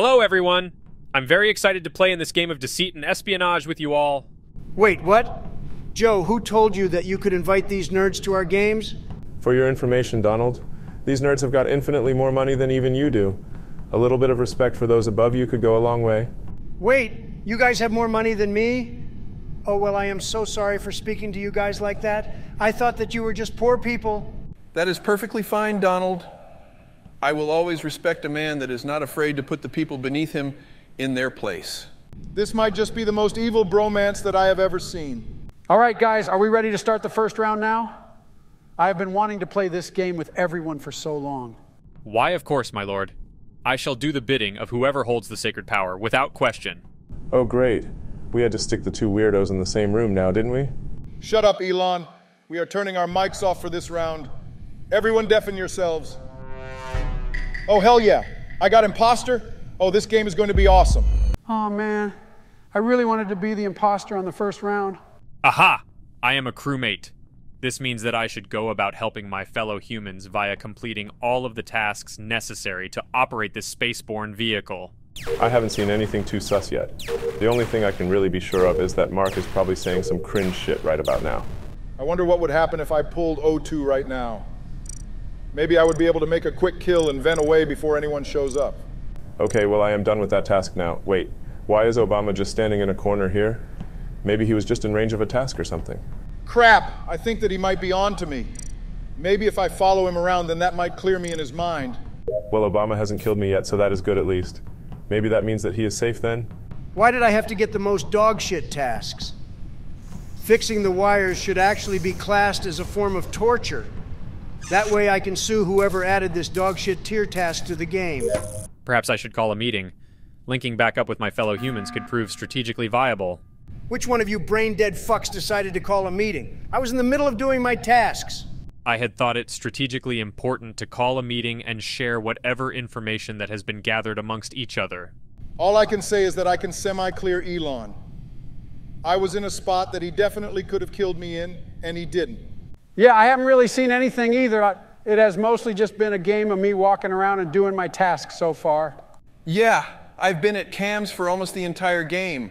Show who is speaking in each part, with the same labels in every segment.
Speaker 1: Hello, everyone. I'm very excited to play in this game of deceit and espionage with you all.
Speaker 2: Wait, what? Joe, who told you that you could invite these nerds to our games?
Speaker 3: For your information, Donald, these nerds have got infinitely more money than even you do. A little bit of respect for those above you could go a long way.
Speaker 2: Wait, you guys have more money than me? Oh, well, I am so sorry for speaking to you guys like that. I thought that you were just poor people.
Speaker 4: That is perfectly fine, Donald. I will always respect a man that is not afraid to put the people beneath him in their place.
Speaker 5: This might just be the most evil bromance that I have ever seen.
Speaker 6: All right, guys, are we ready to start the first round now? I have been wanting to play this game with everyone for so long.
Speaker 1: Why, of course, my lord. I shall do the bidding of whoever holds the sacred power, without question.
Speaker 3: Oh, great. We had to stick the two weirdos in the same room now, didn't we?
Speaker 5: Shut up, Elon. We are turning our mics off for this round. Everyone deafen yourselves. Oh, hell yeah. I got imposter. Oh, this game is going to be awesome.
Speaker 6: Oh, man. I really wanted to be the imposter on the first round.
Speaker 1: Aha! I am a crewmate. This means that I should go about helping my fellow humans via completing all of the tasks necessary to operate this spaceborne vehicle.
Speaker 3: I haven't seen anything too sus yet. The only thing I can really be sure of is that Mark is probably saying some cringe shit right about now.
Speaker 5: I wonder what would happen if I pulled O2 right now. Maybe I would be able to make a quick kill and vent away before anyone shows up.
Speaker 3: Okay, well, I am done with that task now. Wait, why is Obama just standing in a corner here? Maybe he was just in range of a task or something.
Speaker 5: Crap! I think that he might be on to me. Maybe if I follow him around, then that might clear me in his mind.
Speaker 3: Well, Obama hasn't killed me yet, so that is good at least. Maybe that means that he is safe then?
Speaker 2: Why did I have to get the most dogshit tasks? Fixing the wires should actually be classed as a form of torture. That way I can sue whoever added this dogshit tier task to the game.
Speaker 1: Perhaps I should call a meeting. Linking back up with my fellow humans could prove strategically viable.
Speaker 2: Which one of you brain dead fucks decided to call a meeting? I was in the middle of doing my tasks.
Speaker 1: I had thought it strategically important to call a meeting and share whatever information that has been gathered amongst each other.
Speaker 5: All I can say is that I can semi clear Elon. I was in a spot that he definitely could have killed me in, and he didn't.
Speaker 6: Yeah, I haven't really seen anything either. I- It has mostly just been a game of me walking around and doing my tasks so far.
Speaker 4: Yeah, I've been at cams for almost the entire game.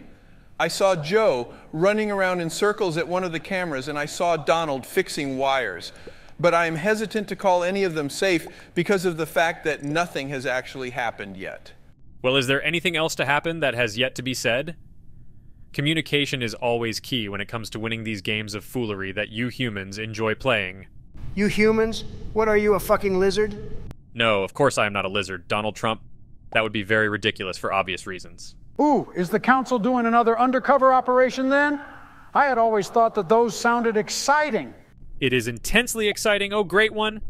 Speaker 4: I saw Joe running around in circles at one of the cameras, and I saw Donald fixing wires. But I am hesitant to call any of them safe because of the fact that nothing has actually happened yet.
Speaker 1: Well, is there anything else to happen that has yet to be said? Communication is always key when it comes to winning these games of foolery that you humans enjoy playing.
Speaker 2: You humans? What are you, a fucking lizard?
Speaker 1: No, of course I am not a lizard, Donald Trump. That would be very ridiculous for obvious reasons.
Speaker 6: Ooh, is the council doing another undercover operation then? I had always thought that those sounded exciting.
Speaker 1: It is intensely exciting, oh great one.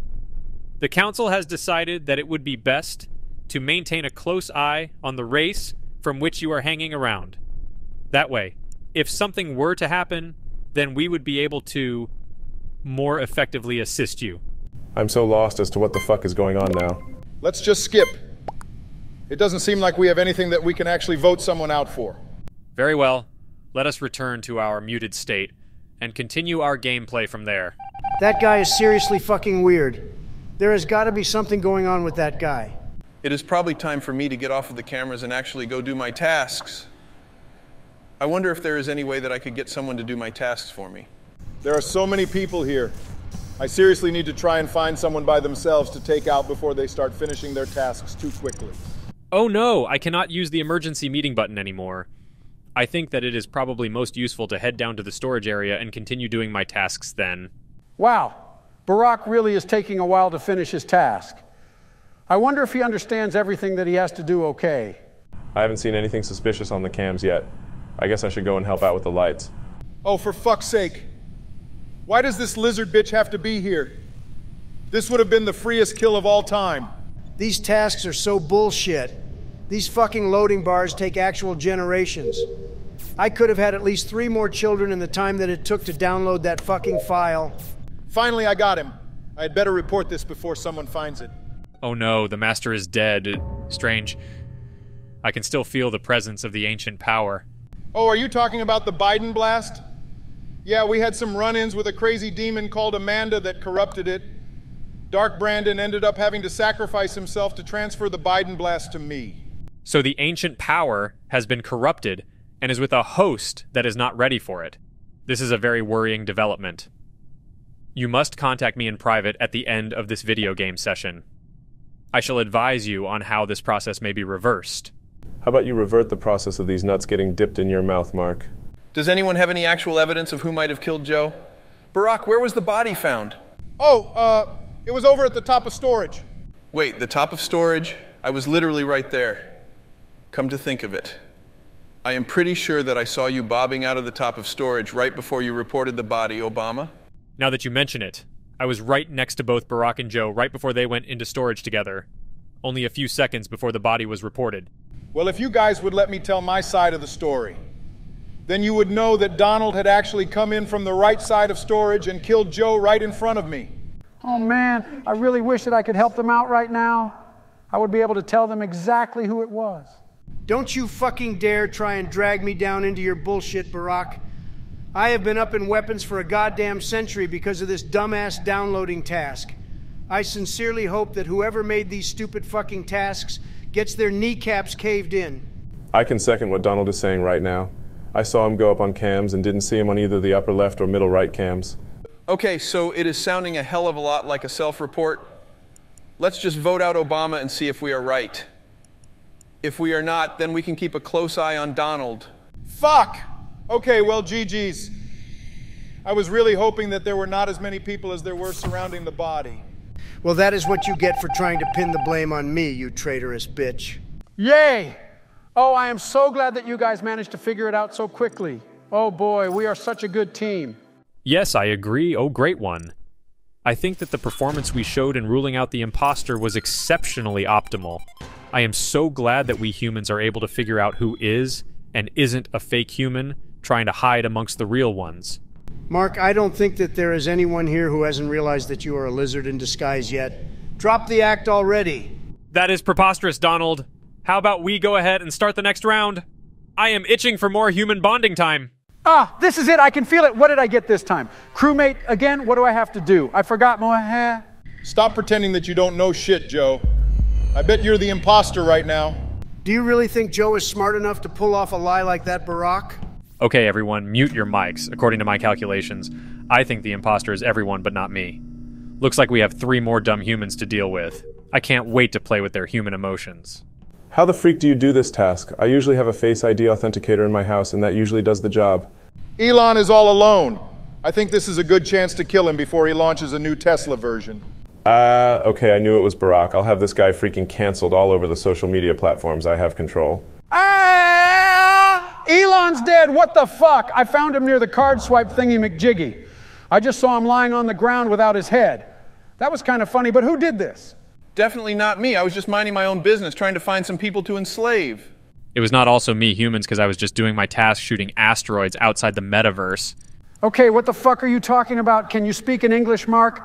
Speaker 1: The council has decided that it would be best to maintain a close eye on the race from which you are hanging around. That way, if something were to happen, then we would be able to more effectively assist you.
Speaker 3: I'm so lost as to what the fuck is going on now.
Speaker 5: Let's just skip. It doesn't seem like we have anything that we can actually vote someone out for.
Speaker 1: Very well. Let us return to our muted state and continue our gameplay from there.
Speaker 2: That guy is seriously fucking weird. There has got to be something going on with that guy.
Speaker 4: It is probably time for me to get off of the cameras and actually go do my tasks. I wonder if there is any way that I could get someone to do my tasks for me.
Speaker 5: There are so many people here. I seriously need to try and find someone by themselves to take out before they start finishing their tasks too quickly.
Speaker 1: Oh no, I cannot use the emergency meeting button anymore. I think that it is probably most useful to head down to the storage area and continue doing my tasks then.
Speaker 6: Wow, Barack really is taking a while to finish his task. I wonder if he understands everything that he has to do okay.
Speaker 3: I haven't seen anything suspicious on the cams yet. I guess I should go and help out with the lights.
Speaker 5: Oh, for fuck's sake. Why does this lizard bitch have to be here? This would have been the freest kill of all time.
Speaker 2: These tasks are so bullshit. These fucking loading bars take actual generations. I could have had at least three more children in the time that it took to download that fucking file.
Speaker 5: Finally, I got him. I had better report this before someone finds it.
Speaker 1: Oh no, the master is dead. Strange. I can still feel the presence of the ancient power.
Speaker 5: Oh, are you talking about the Biden blast? Yeah, we had some run ins with a crazy demon called Amanda that corrupted it. Dark Brandon ended up having to sacrifice himself to transfer the Biden blast to me.
Speaker 1: So the ancient power has been corrupted and is with a host that is not ready for it. This is a very worrying development. You must contact me in private at the end of this video game session. I shall advise you on how this process may be reversed.
Speaker 3: How about you revert the process of these nuts getting dipped in your mouth, Mark?
Speaker 4: Does anyone have any actual evidence of who might have killed Joe? Barack, where was the body found?
Speaker 5: Oh, uh, it was over at the top of storage.
Speaker 4: Wait, the top of storage? I was literally right there. Come to think of it, I am pretty sure that I saw you bobbing out of the top of storage right before you reported the body, Obama.
Speaker 1: Now that you mention it, I was right next to both Barack and Joe right before they went into storage together, only a few seconds before the body was reported.
Speaker 5: Well, if you guys would let me tell my side of the story, then you would know that Donald had actually come in from the right side of storage and killed Joe right in front of me.
Speaker 6: Oh man, I really wish that I could help them out right now. I would be able to tell them exactly who it was.
Speaker 2: Don't you fucking dare try and drag me down into your bullshit, Barack. I have been up in weapons for a goddamn century because of this dumbass downloading task. I sincerely hope that whoever made these stupid fucking tasks gets their kneecaps caved in.
Speaker 3: I can second what Donald is saying right now. I saw him go up on cams and didn't see him on either the upper left or middle right cams.
Speaker 4: Okay, so it is sounding a hell of a lot like a self report. Let's just vote out Obama and see if we are right. If we are not, then we can keep a close eye on Donald.
Speaker 5: Fuck! Okay, well, GG's. I was really hoping that there were not as many people as there were surrounding the body.
Speaker 2: Well, that is what you get for trying to pin the blame on me, you traitorous bitch.
Speaker 6: Yay! Oh, I am so glad that you guys managed to figure it out so quickly. Oh boy, we are such a good team.
Speaker 1: Yes, I agree. Oh, great one. I think that the performance we showed in ruling out the imposter was exceptionally optimal. I am so glad that we humans are able to figure out who is and isn't a fake human trying to hide amongst the real ones.
Speaker 2: Mark, I don't think that there is anyone here who hasn't realized that you are a lizard in disguise yet. Drop the act already.
Speaker 1: That is preposterous, Donald. How about we go ahead and start the next round? I am itching for more human bonding time.
Speaker 6: Ah, this is it. I can feel it. What did I get this time? Crewmate, again, what do I have to do? I forgot my.
Speaker 5: Stop pretending that you don't know shit, Joe. I bet you're the imposter right now.
Speaker 2: Do you really think Joe is smart enough to pull off a lie like that, Barack?
Speaker 1: Okay, everyone, mute your mics. According to my calculations, I think the imposter is everyone but not me. Looks like we have three more dumb humans to deal with. I can't wait to play with their human emotions.
Speaker 3: How the freak do you do this task? I usually have a Face ID authenticator in my house, and that usually does the job.
Speaker 5: Elon is all alone. I think this is a good chance to kill him before he launches a new Tesla version.
Speaker 3: Uh, okay, I knew it was Barack. I'll have this guy freaking canceled all over the social media platforms. I have control.
Speaker 6: Ah! Elon's dead. What the fuck? I found him near the card swipe thingy McJiggy. I just saw him lying on the ground without his head. That was kind of funny, but who did this?
Speaker 4: Definitely not me. I was just minding my own business, trying to find some people to enslave.
Speaker 1: It was not also me, humans, because I was just doing my task shooting asteroids outside the metaverse.
Speaker 6: Okay, what the fuck are you talking about? Can you speak in English, Mark?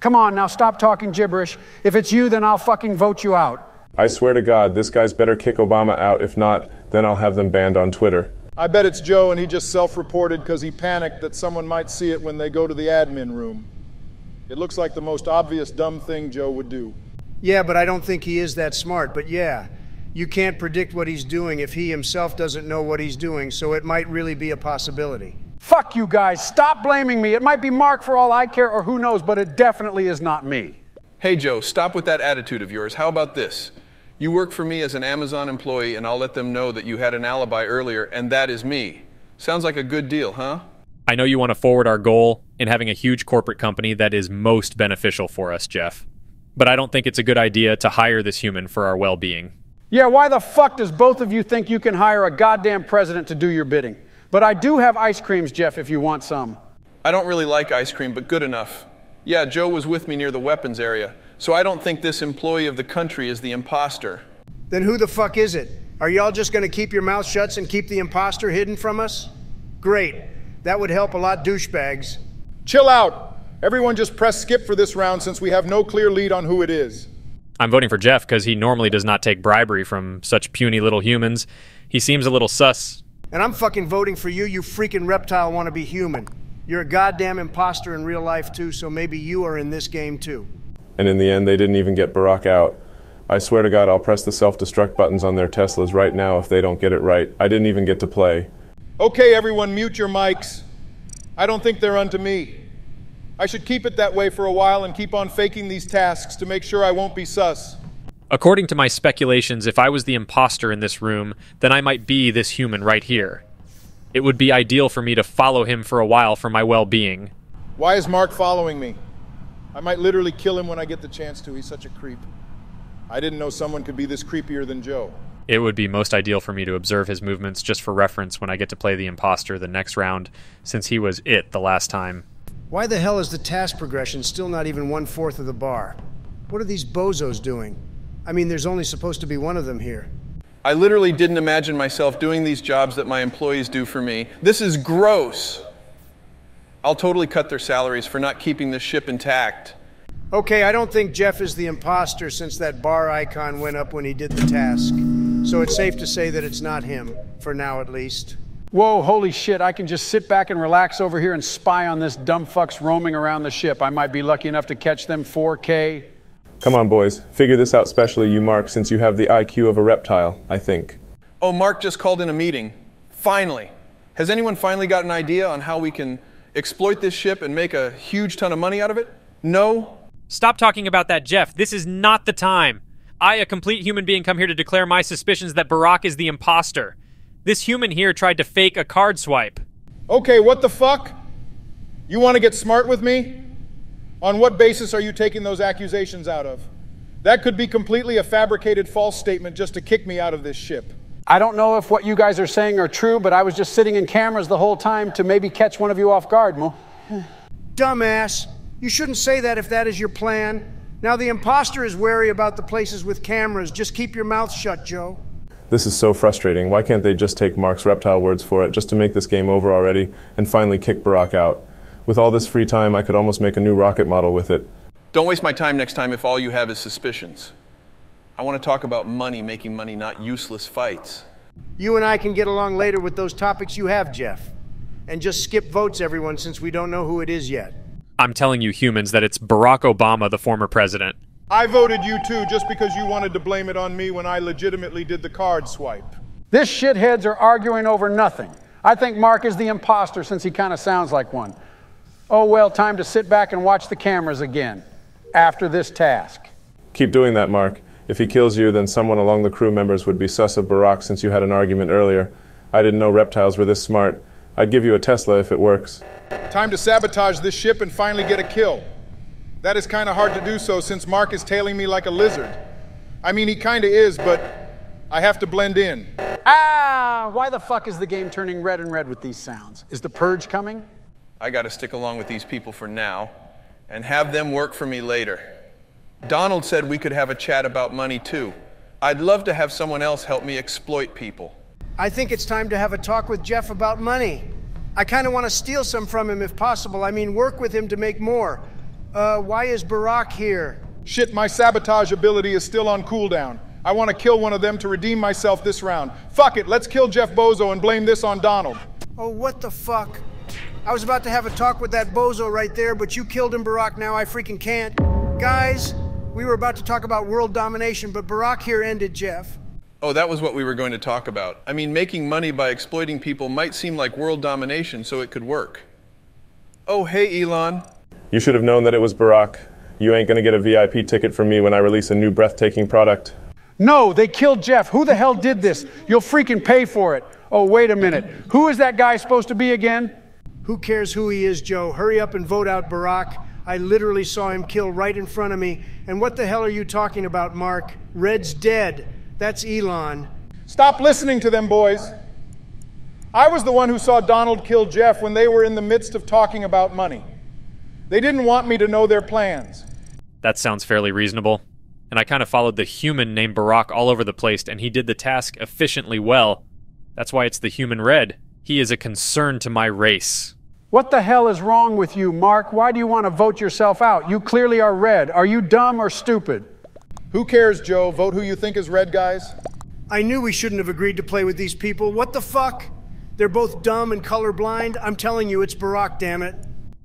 Speaker 6: Come on, now stop talking gibberish. If it's you, then I'll fucking vote you out.
Speaker 3: I swear to God, this guy's better kick Obama out. If not, then I'll have them banned on Twitter.
Speaker 5: I bet it's Joe and he just self reported because he panicked that someone might see it when they go to the admin room. It looks like the most obvious dumb thing Joe would do.
Speaker 2: Yeah, but I don't think he is that smart. But yeah, you can't predict what he's doing if he himself doesn't know what he's doing, so it might really be a possibility.
Speaker 6: Fuck you guys. Stop blaming me. It might be Mark for all I care, or who knows, but it definitely is not me.
Speaker 4: Hey, Joe, stop with that attitude of yours. How about this? You work for me as an Amazon employee, and I'll let them know that you had an alibi earlier, and that is me. Sounds like a good deal, huh?
Speaker 1: I know you want to forward our goal in having a huge corporate company that is most beneficial for us, Jeff. But I don't think it's a good idea to hire this human for our well being.
Speaker 6: Yeah, why the fuck does both of you think you can hire a goddamn president to do your bidding? But I do have ice creams, Jeff, if you want some.
Speaker 4: I don't really like ice cream, but good enough. Yeah, Joe was with me near the weapons area, so I don't think this employee of the country is the imposter.
Speaker 2: Then who the fuck is it? Are y'all just gonna keep your mouth shut and keep the imposter hidden from us? Great. That would help a lot, douchebags.
Speaker 5: Chill out. Everyone just press skip for this round since we have no clear lead on who it is.
Speaker 1: I'm voting for Jeff because he normally does not take bribery from such puny little humans. He seems a little sus.
Speaker 2: And I'm fucking voting for you, you freaking reptile wanna be human. You're a goddamn imposter in real life too, so maybe you are in this game too.
Speaker 3: And in the end, they didn't even get Barack out. I swear to God, I'll press the self destruct buttons on their Teslas right now if they don't get it right. I didn't even get to play.
Speaker 5: Okay, everyone, mute your mics. I don't think they're unto me. I should keep it that way for a while and keep on faking these tasks to make sure I won't be sus.
Speaker 1: According to my speculations, if I was the imposter in this room, then I might be this human right here. It would be ideal for me to follow him for a while for my well being.
Speaker 5: Why is Mark following me? I might literally kill him when I get the chance to. He's such a creep. I didn't know someone could be this creepier than Joe.
Speaker 1: It would be most ideal for me to observe his movements just for reference when I get to play the imposter the next round, since he was it the last time.
Speaker 2: Why the hell is the task progression still not even one fourth of the bar? What are these bozos doing? I mean, there's only supposed to be one of them here.
Speaker 4: I literally didn't imagine myself doing these jobs that my employees do for me. This is gross. I'll totally cut their salaries for not keeping this ship intact.
Speaker 2: Okay, I don't think Jeff is the imposter since that bar icon went up when he did the task. So it's safe to say that it's not him, for now at least.
Speaker 6: Whoa, holy shit, I can just sit back and relax over here and spy on this dumb fucks roaming around the ship. I might be lucky enough to catch them 4K.
Speaker 3: Come on, boys. Figure this out specially, you Mark, since you have the IQ of a reptile, I think.
Speaker 4: Oh, Mark just called in a meeting. Finally. Has anyone finally got an idea on how we can exploit this ship and make a huge ton of money out of it? No?
Speaker 1: Stop talking about that, Jeff. This is not the time. I, a complete human being, come here to declare my suspicions that Barack is the imposter. This human here tried to fake a card swipe.
Speaker 5: Okay, what the fuck? You want to get smart with me? On what basis are you taking those accusations out of? That could be completely a fabricated false statement just to kick me out of this ship.
Speaker 6: I don't know if what you guys are saying are true, but I was just sitting in cameras the whole time to maybe catch one of you off guard, Mo.
Speaker 2: Dumbass. You shouldn't say that if that is your plan. Now, the imposter is wary about the places with cameras. Just keep your mouth shut, Joe.
Speaker 3: This is so frustrating. Why can't they just take Mark's reptile words for it, just to make this game over already, and finally kick Barack out? With all this free time, I could almost make a new rocket model with it.
Speaker 4: Don't waste my time next time if all you have is suspicions. I want to talk about money, making money, not useless fights.
Speaker 2: You and I can get along later with those topics you have, Jeff. And just skip votes, everyone, since we don't know who it is yet.
Speaker 1: I'm telling you, humans, that it's Barack Obama, the former president.
Speaker 5: I voted you too just because you wanted to blame it on me when I legitimately did the card swipe.
Speaker 6: This shitheads are arguing over nothing. I think Mark is the imposter since he kind of sounds like one. Oh well, time to sit back and watch the cameras again after this task.
Speaker 3: Keep doing that, Mark. If he kills you, then someone along the crew members would be sus of Barack since you had an argument earlier. I didn't know reptiles were this smart. I'd give you a Tesla if it works.
Speaker 5: Time to sabotage this ship and finally get a kill. That is kind of hard to do so since Mark is tailing me like a lizard. I mean, he kind of is, but I have to blend in.
Speaker 6: Ah, why the fuck is the game turning red and red with these sounds? Is the purge coming?
Speaker 4: I got to stick along with these people for now and have them work for me later. Donald said we could have a chat about money too. I'd love to have someone else help me exploit people.
Speaker 2: I think it's time to have a talk with Jeff about money. I kind of want to steal some from him if possible. I mean, work with him to make more. Uh, why is Barack here?
Speaker 5: Shit, my sabotage ability is still on cooldown. I want to kill one of them to redeem myself this round. Fuck it, let's kill Jeff Bozo and blame this on Donald.
Speaker 2: Oh, what the fuck? I was about to have a talk with that bozo right there, but you killed him, Barack. Now I freaking can't. Guys, we were about to talk about world domination, but Barack here ended Jeff.
Speaker 4: Oh, that was what we were going to talk about. I mean, making money by exploiting people might seem like world domination, so it could work. Oh, hey, Elon.
Speaker 3: You should have known that it was Barack. You ain't gonna get a VIP ticket from me when I release a new breathtaking product.
Speaker 6: No, they killed Jeff. Who the hell did this? You'll freaking pay for it. Oh, wait a minute. Who is that guy supposed to be again?
Speaker 2: Who cares who he is, Joe? Hurry up and vote out Barack. I literally saw him kill right in front of me. And what the hell are you talking about, Mark? Red's dead. That's Elon.
Speaker 5: Stop listening to them, boys. I was the one who saw Donald kill Jeff when they were in the midst of talking about money. They didn't want me to know their plans.
Speaker 1: That sounds fairly reasonable. And I kind of followed the human named Barack all over the place, and he did the task efficiently well. That's why it's the human red. He is a concern to my race.
Speaker 6: What the hell is wrong with you, Mark? Why do you want to vote yourself out? You clearly are red. Are you dumb or stupid?
Speaker 5: Who cares, Joe? Vote who you think is red, guys.
Speaker 2: I knew we shouldn't have agreed to play with these people. What the fuck? They're both dumb and colorblind. I'm telling you, it's Barack, damn it.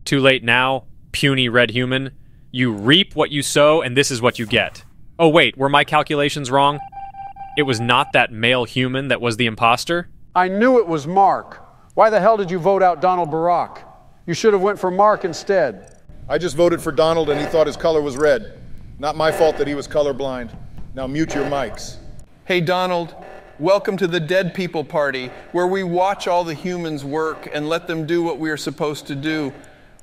Speaker 1: Too late now, puny red human. You reap what you sow, and this is what you get. Oh, wait, were my calculations wrong? It was not that male human that was the imposter?
Speaker 6: I knew it was Mark. Why the hell did you vote out Donald Barack? You should have went for Mark instead.
Speaker 5: I just voted for Donald and he thought his color was red. Not my fault that he was colorblind. Now mute your mics.
Speaker 4: Hey, Donald, welcome to the Dead People Party, where we watch all the humans work and let them do what we are supposed to do.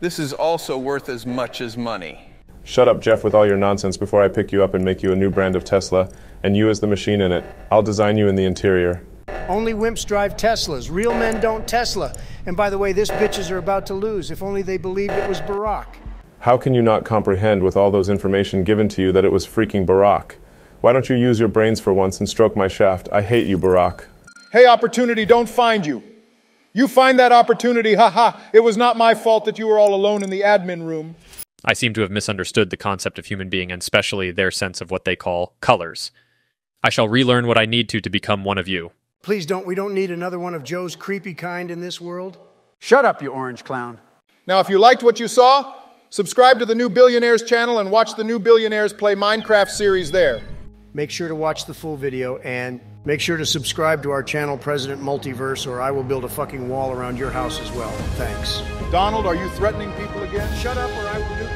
Speaker 4: This is also worth as much as money.
Speaker 3: Shut up, Jeff, with all your nonsense before I pick you up and make you a new brand of Tesla, and you as the machine in it. I'll design you in the interior.
Speaker 2: Only wimps drive Teslas. Real men don't Tesla. And by the way, this bitches are about to lose. If only they believed it was Barack.
Speaker 3: How can you not comprehend with all those information given to you that it was freaking Barack? Why don't you use your brains for once and stroke my shaft? I hate you, Barack.
Speaker 5: Hey, opportunity, don't find you. You find that opportunity, haha. It was not my fault that you were all alone in the admin room.
Speaker 1: I seem to have misunderstood the concept of human being, and especially their sense of what they call colors. I shall relearn what I need to to become one of you.
Speaker 2: Please don't. We don't need another one of Joe's creepy kind in this world.
Speaker 6: Shut up, you orange clown.
Speaker 5: Now, if you liked what you saw, subscribe to the New Billionaires channel and watch the New Billionaires Play Minecraft series there.
Speaker 2: Make sure to watch the full video and make sure to subscribe to our channel, President Multiverse, or I will build a fucking wall around your house as well. Thanks.
Speaker 5: Donald, are you threatening people again?
Speaker 2: Shut up or I will nuke you as well.